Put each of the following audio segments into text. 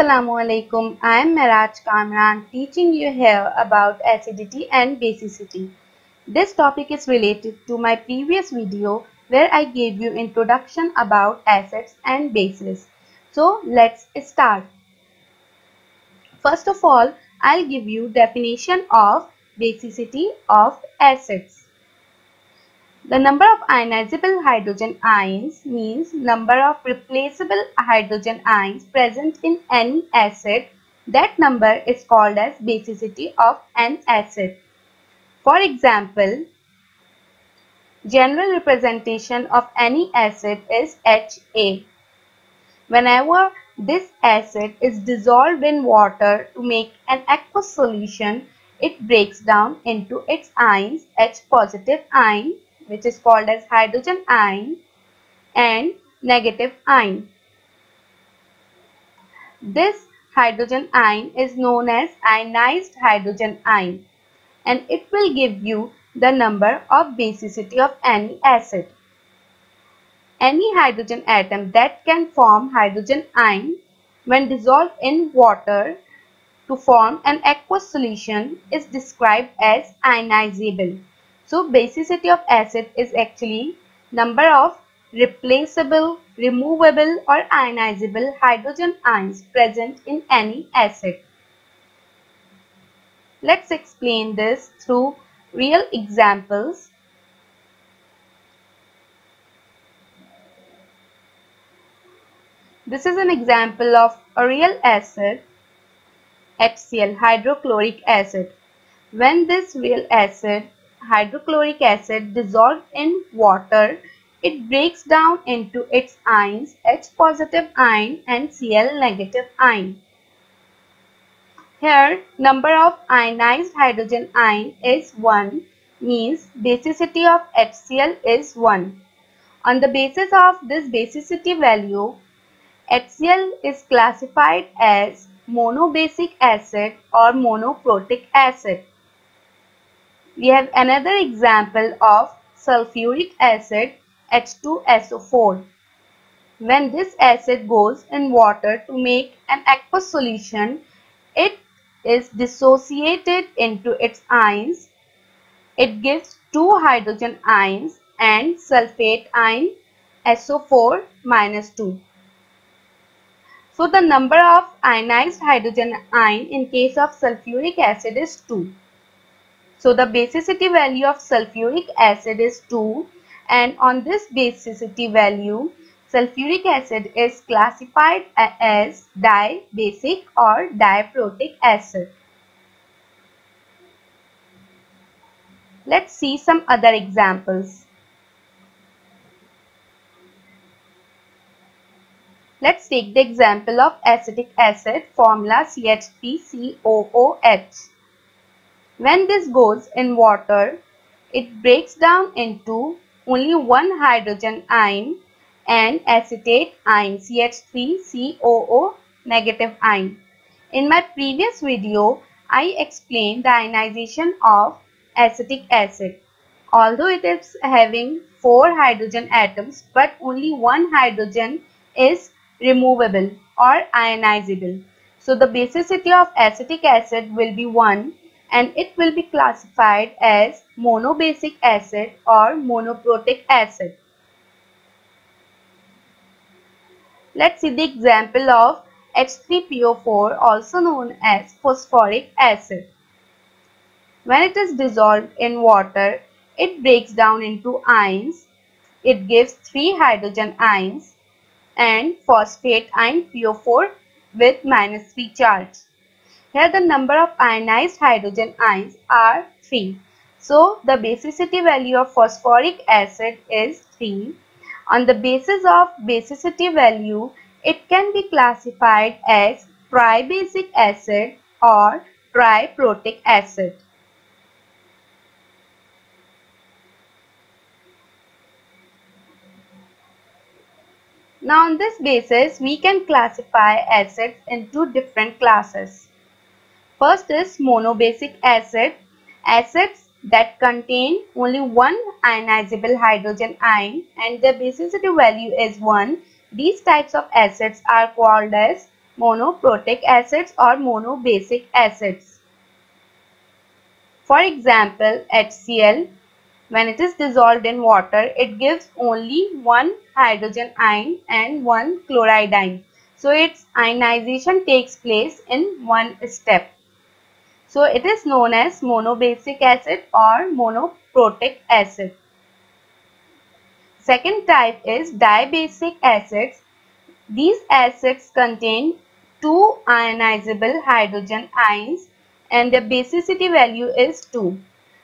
Assalamu alaikum. I am Miraj Kamran teaching you here about acidity and basicity. This topic is related to my previous video where I gave you introduction about acids and bases. So let's start. First of all, I'll give you definition of basicity of acids. The number of ionizable hydrogen ions means number of replaceable hydrogen ions present in any acid. That number is called as basicity of an acid. For example, general representation of any acid is Ha. Whenever this acid is dissolved in water to make an aqueous solution, it breaks down into its ions H positive ion which is called as hydrogen ion and negative ion. This hydrogen ion is known as ionized hydrogen ion and it will give you the number of basicity of any acid. Any hydrogen atom that can form hydrogen ion when dissolved in water to form an aqueous solution is described as ionizable. So basicity of acid is actually number of replaceable, removable or ionizable hydrogen ions present in any acid. Let's explain this through real examples. This is an example of a real acid HCl hydrochloric acid. When this real acid hydrochloric acid dissolved in water, it breaks down into its ions H positive ion and Cl negative ion. Here, number of ionized hydrogen ion is 1 means basicity of HCl is 1. On the basis of this basicity value, HCl is classified as monobasic acid or monoprotic acid. We have another example of sulfuric acid H2SO4. When this acid goes in water to make an aqueous solution, it is dissociated into its ions. It gives two hydrogen ions and sulfate ion SO4 minus 2. So the number of ionized hydrogen ion in case of sulfuric acid is 2. So the basicity value of sulfuric acid is 2 and on this basicity value sulfuric acid is classified as dibasic or diprotic acid. Let's see some other examples. Let's take the example of acetic acid formula CH3COOH. When this goes in water, it breaks down into only one hydrogen ion and acetate ion CH3COO negative ion. In my previous video, I explained the ionization of acetic acid. Although it is having 4 hydrogen atoms but only one hydrogen is removable or ionizable. So the basicity of acetic acid will be 1 and it will be classified as monobasic acid or monoprotic acid. Let's see the example of H3PO4 also known as phosphoric acid. When it is dissolved in water, it breaks down into ions. It gives 3 hydrogen ions and phosphate ion PO4 with minus 3 charge. Here the number of ionized hydrogen ions are 3. So the basicity value of phosphoric acid is 3. On the basis of basicity value, it can be classified as tribasic acid or triprotic acid. Now on this basis, we can classify acids into different classes. First is monobasic acid. Acids that contain only one ionizable hydrogen ion and their basicity value is 1. These types of acids are called as monoprotic acids or monobasic acids. For example, HCl, when it is dissolved in water, it gives only one hydrogen ion and one chloride ion. So its ionization takes place in one step. So it is known as monobasic acid or monoprotic acid. Second type is dibasic acids. These acids contain two ionizable hydrogen ions and their basicity value is 2.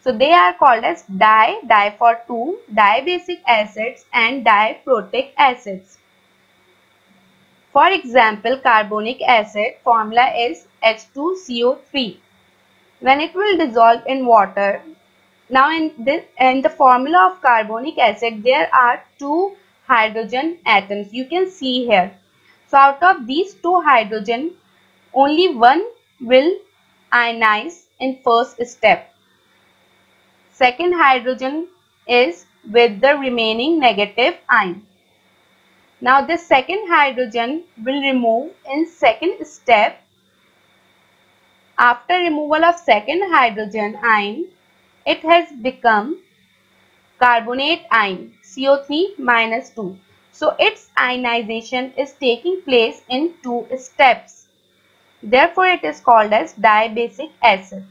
So they are called as di, di for 2, dibasic acids and diprotic acids. For example, carbonic acid formula is H2CO3. When it will dissolve in water, now in, this, in the formula of carbonic acid, there are two hydrogen atoms. You can see here. So out of these two hydrogen, only one will ionize in first step. Second hydrogen is with the remaining negative ion. Now this second hydrogen will remove in second step. After removal of second hydrogen ion, it has become carbonate ion CO3 minus 2. So its ionization is taking place in two steps. Therefore, it is called as dibasic acid.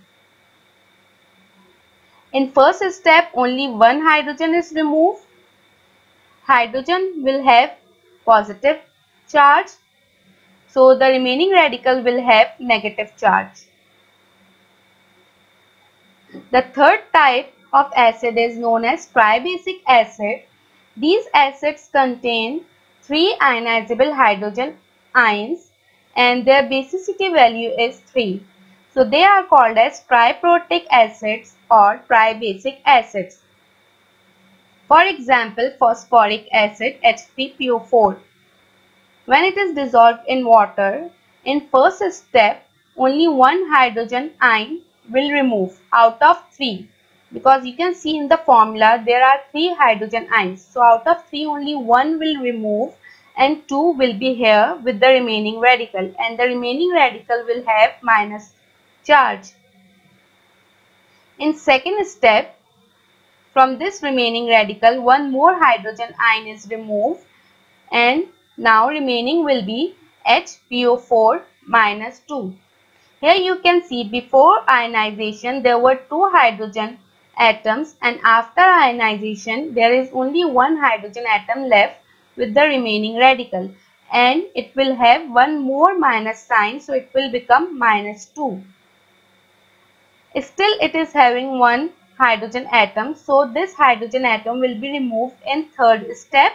In first step, only one hydrogen is removed. Hydrogen will have positive charge. So, the remaining radical will have negative charge. The third type of acid is known as tribasic acid. These acids contain three ionizable hydrogen ions and their basicity value is 3. So they are called as triprotic acids or tribasic acids. For example, phosphoric acid H3PO4. When it is dissolved in water, in first step, only one hydrogen ion will remove out of 3 because you can see in the formula there are 3 hydrogen ions. So out of 3 only 1 will remove and 2 will be here with the remaining radical and the remaining radical will have minus charge. In second step, from this remaining radical, one more hydrogen ion is removed and now remaining will be HPO4 minus 2. Here you can see before ionization there were two hydrogen atoms and after ionization there is only one hydrogen atom left with the remaining radical and it will have one more minus sign so it will become minus 2. Still it is having one hydrogen atom so this hydrogen atom will be removed in third step.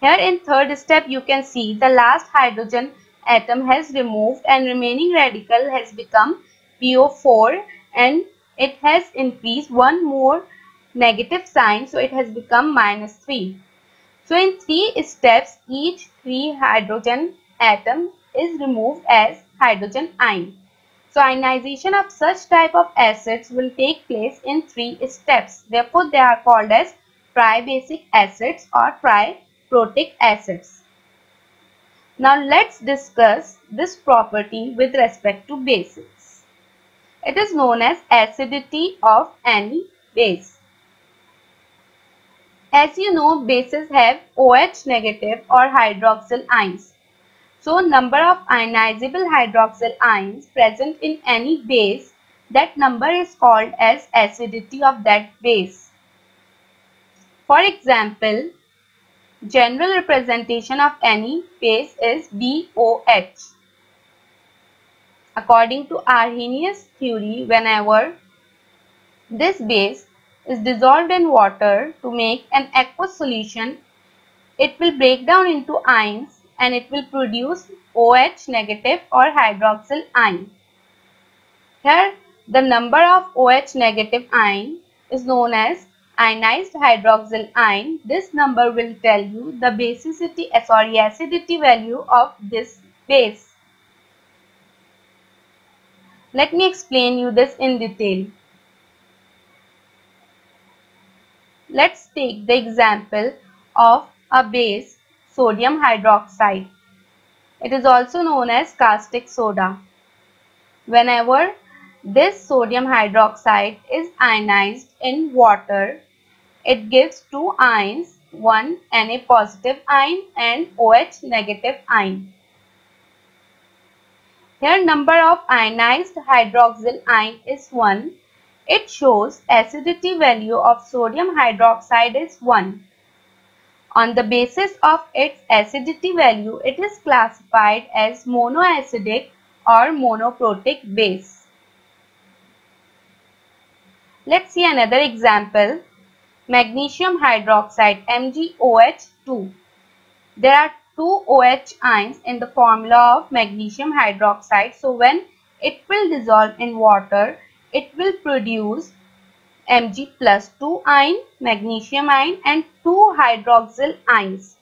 Here in third step you can see the last hydrogen atom has removed and remaining radical has become PO4 and it has increased one more negative sign so it has become minus 3. So in three steps, each three hydrogen atom is removed as hydrogen ion. So ionization of such type of acids will take place in three steps. Therefore, they are called as tribasic acids or triprotic acids. Now let's discuss this property with respect to bases. It is known as acidity of any base. As you know, bases have OH negative or hydroxyl ions. So, number of ionizable hydroxyl ions present in any base, that number is called as acidity of that base. For example, general representation of any base is BOH. According to Arrhenius theory, whenever this base is dissolved in water to make an aqueous solution, it will break down into ions and it will produce OH negative or hydroxyl ion. Here the number of OH negative ion is known as ionized hydroxyl ion. This number will tell you the basicity, uh, sorry, acidity value of this base. Let me explain you this in detail. Let's take the example of a base sodium hydroxide. It is also known as caustic soda. Whenever this sodium hydroxide is ionized in water, it gives two ions, one Na positive ion and OH negative ion. Here number of ionized hydroxyl ion is 1. It shows acidity value of sodium hydroxide is 1. On the basis of its acidity value, it is classified as monoacidic or monoprotic base. Let's see another example. Magnesium hydroxide MgOH2. There are two OH ions in the formula of magnesium hydroxide. So when it will dissolve in water, it will produce Mg plus 2 ion, magnesium ion and 2 hydroxyl ions.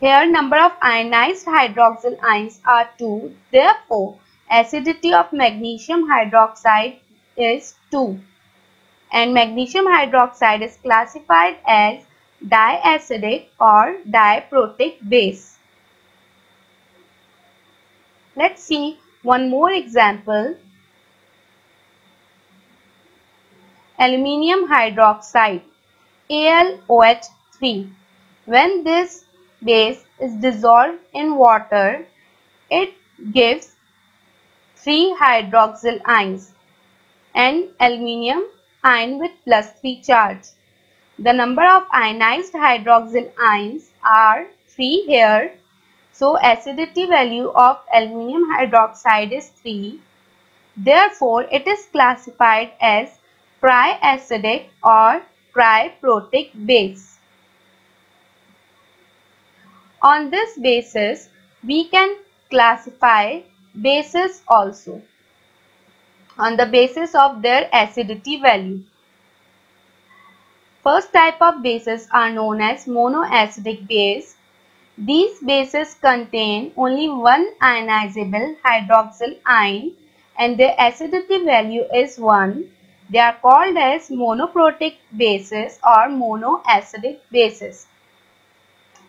Here number of ionized hydroxyl ions are 2. Therefore, acidity of magnesium hydroxide is 2. And magnesium hydroxide is classified as diacidic or diprotic base. Let's see one more example. Aluminium hydroxide AlOH3. When this base is dissolved in water, it gives 3 hydroxyl ions and aluminium ion with plus 3 charge. The number of ionized hydroxyl ions are 3 here. So acidity value of aluminium hydroxide is 3. Therefore, it is classified as triacidic or triprotic base. On this basis, we can classify bases also on the basis of their acidity value. First type of bases are known as monoacidic base. These bases contain only one ionizable hydroxyl ion and their acidity value is 1. They are called as monoprotic bases or monoacidic bases.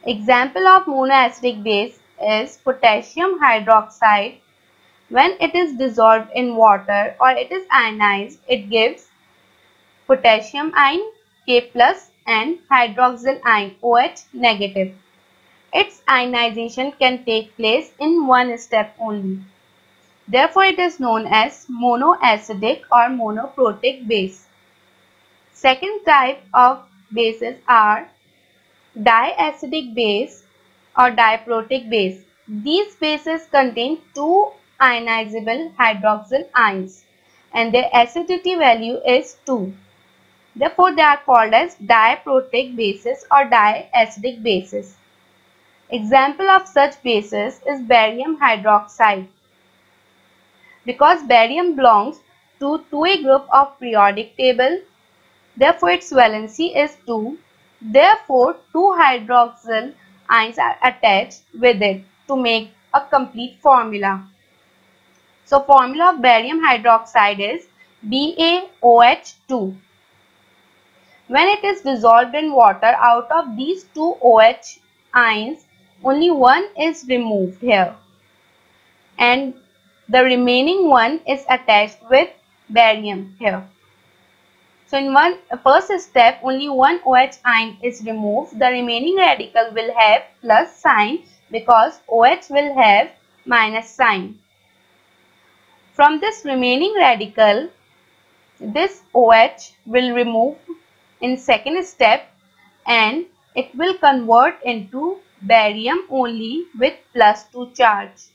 Example of monoacidic base is potassium hydroxide. When it is dissolved in water or it is ionized, it gives potassium ion K plus and hydroxyl ion OH negative. Its ionization can take place in one step only. Therefore, it is known as monoacidic or monoprotic base. Second type of bases are diacidic base or diprotic base. These bases contain two ionizable hydroxyl ions and their acidity value is 2. Therefore, they are called as diprotic bases or diacidic bases. Example of such bases is barium hydroxide. Because barium belongs to 2A group of periodic table, therefore its valency is 2 Therefore, two hydroxyl ions are attached with it to make a complete formula. So, formula of barium hydroxide is BaOH2. When it is dissolved in water, out of these two OH ions, only one is removed here. And the remaining one is attached with barium here. So in one first step, only one OH ion is removed. The remaining radical will have plus sign because OH will have minus sign. From this remaining radical, this OH will remove in second step and it will convert into barium only with plus 2 charge.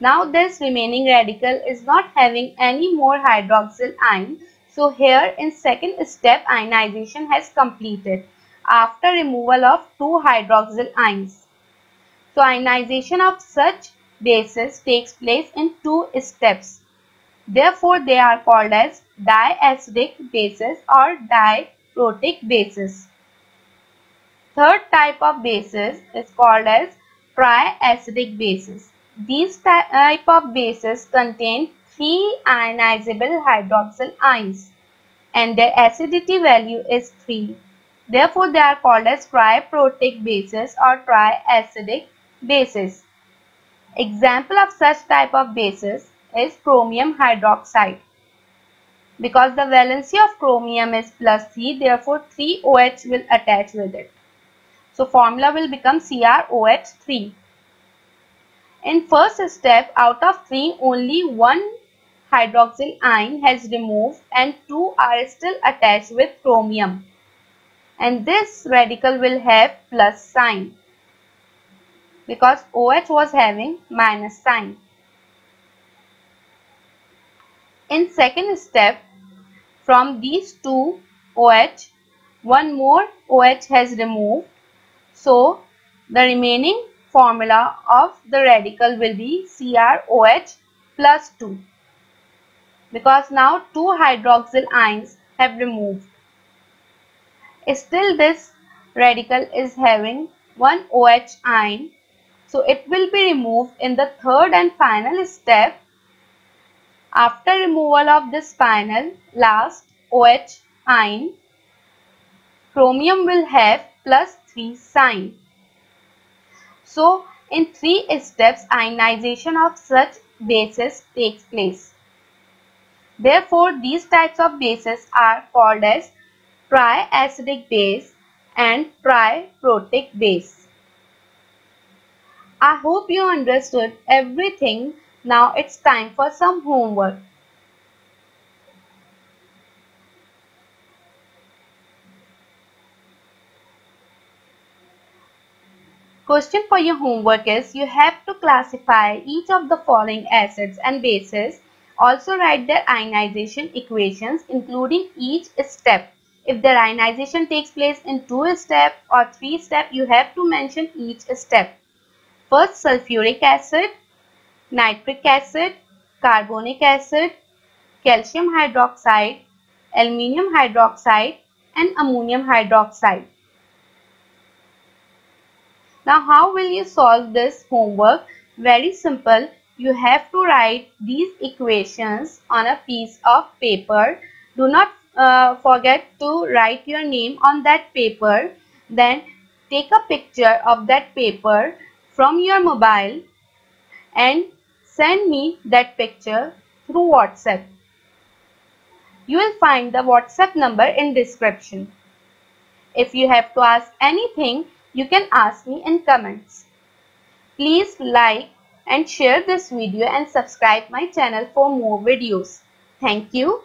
Now this remaining radical is not having any more hydroxyl ion so here in second step ionization has completed after removal of two hydroxyl ions. So ionization of such bases takes place in two steps. Therefore they are called as diacidic bases or diprotic bases. Third type of bases is called as triacidic bases. These type of bases contain three ionizable hydroxyl ions and their acidity value is 3. Therefore, they are called as triprotic bases or triacidic bases. Example of such type of bases is chromium hydroxide. Because the valency of chromium is plus 3, therefore 3 OH will attach with it. So formula will become CrOH3. In first step, out of 3, only one hydroxyl ion has removed and 2 are still attached with chromium. And this radical will have plus sign because OH was having minus sign. In second step, from these two OH, one more OH has removed so the remaining formula of the radical will be CrOH plus 2 because now two hydroxyl ions have removed. Still this radical is having one OH ion so it will be removed in the third and final step. After removal of this final last OH ion, chromium will have plus 3 sign. So, in three steps, ionization of such bases takes place. Therefore, these types of bases are called as triacidic base and triprotic base. I hope you understood everything. Now it's time for some homework. Question for your homework is you have to classify each of the following acids and bases. Also write their ionization equations including each step. If their ionization takes place in two step or three step, you have to mention each step. First sulfuric acid, nitric acid, carbonic acid, calcium hydroxide, aluminium hydroxide and ammonium hydroxide. Now how will you solve this homework? Very simple. You have to write these equations on a piece of paper. Do not uh, forget to write your name on that paper. Then take a picture of that paper from your mobile and send me that picture through WhatsApp. You will find the WhatsApp number in description. If you have to ask anything, you can ask me in comments. Please like and share this video and subscribe my channel for more videos. Thank you.